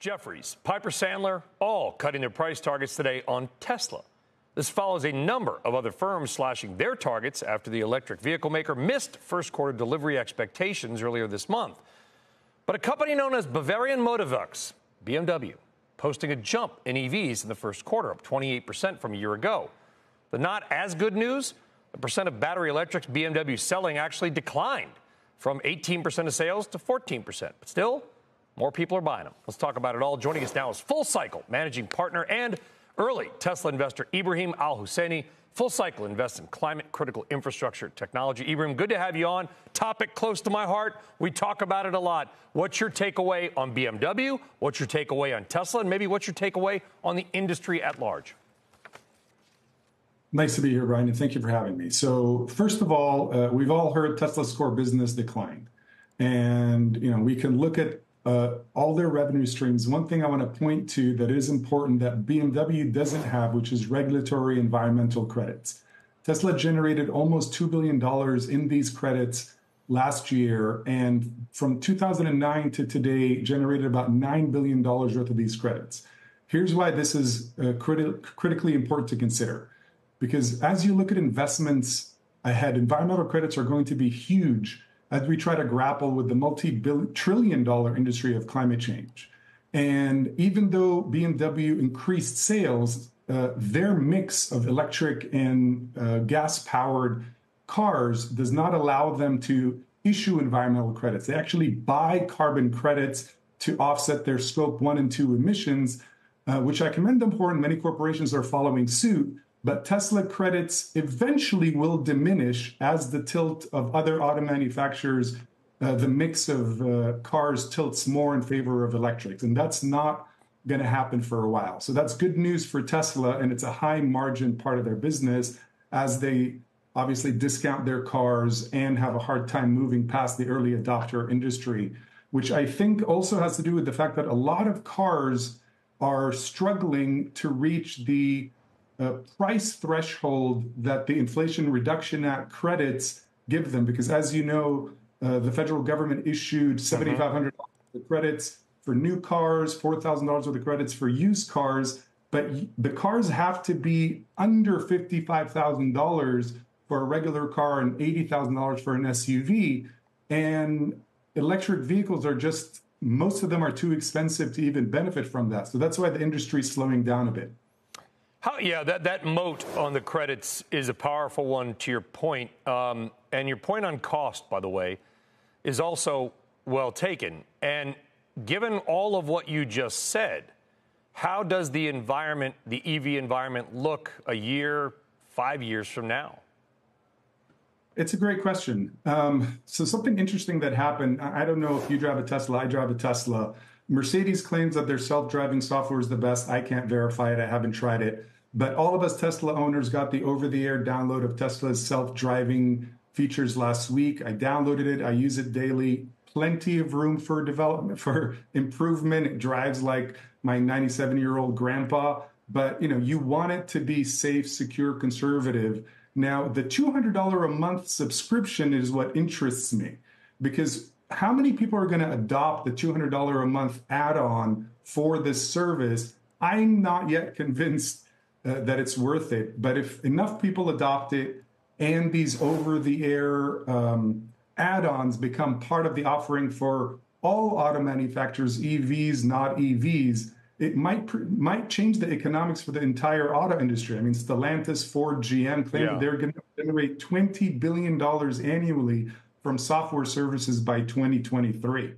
Jefferies, Piper Sandler, all cutting their price targets today on Tesla. This follows a number of other firms slashing their targets after the electric vehicle maker missed first quarter delivery expectations earlier this month. But a company known as Bavarian Motorwerks, BMW, posting a jump in EVs in the first quarter, up 28% from a year ago. The not as good news the percent of battery electrics BMW selling actually declined from 18% of sales to 14%. But still, more people are buying them. Let's talk about it all. Joining us now is FullCycle managing partner and early Tesla investor Ibrahim Al Husseini. FullCycle invests in climate critical infrastructure technology. Ibrahim, good to have you on. Topic close to my heart. We talk about it a lot. What's your takeaway on BMW? What's your takeaway on Tesla? And maybe what's your takeaway on the industry at large? Nice to be here, Brian, and thank you for having me. So, first of all, uh, we've all heard Tesla's core business decline, and you know we can look at all their revenue streams. One thing I want to point to that is important that BMW doesn't have, which is regulatory environmental credits. Tesla generated almost two billion dollars in these credits last year, and from 2009 to today, generated about nine billion dollars worth of these credits. Here's why this is uh, criti- critically important to consider because as you look at investments ahead, environmental credits are going to be huge as we try to grapple with the multi trillion dollar industry of climate change. And even though BMW increased sales, uh, their mix of electric and uh, gas powered cars does not allow them to issue environmental credits. They actually buy carbon credits to offset their scope one and two emissions, uh, which I commend them for, and many corporations are following suit. But Tesla credits eventually will diminish as the tilt of other auto manufacturers, uh, the mix of uh, cars tilts more in favor of electrics. And that's not going to happen for a while. So that's good news for Tesla. And it's a high margin part of their business as they obviously discount their cars and have a hard time moving past the early adopter industry, which I think also has to do with the fact that a lot of cars are struggling to reach the price threshold that the Inflation Reduction Act credits give them. Because as you know, uh, the federal government issued $7,500 mm-hmm. credits for new cars, $4,000 worth of credits for used cars. But the cars have to be under $55,000 for a regular car and $80,000 for an SUV. And electric vehicles are just, most of them are too expensive to even benefit from that. So that's why the industry is slowing down a bit. How, yeah, that, that moat on the credits is a powerful one to your point. Um, and your point on cost, by the way, is also well taken. And given all of what you just said, how does the environment, the EV environment, look a year, five years from now? It's a great question. Um, so, something interesting that happened I don't know if you drive a Tesla, I drive a Tesla. Mercedes claims that their self driving software is the best. I can't verify it, I haven't tried it. But all of us Tesla owners got the over the air download of Tesla's self driving features last week. I downloaded it, I use it daily. Plenty of room for development, for improvement. It drives like my 97 year old grandpa. But you know, you want it to be safe, secure, conservative. Now, the $200 a month subscription is what interests me because how many people are going to adopt the $200 a month add-on for this service? I'm not yet convinced uh, that it's worth it. But if enough people adopt it and these over the air um, add ons become part of the offering for all auto manufacturers, EVs, not EVs, it might might change the economics for the entire auto industry. I mean, Stellantis, Ford, GM claim yeah. they're going to generate twenty billion dollars annually from software services by 2023.